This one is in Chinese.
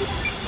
you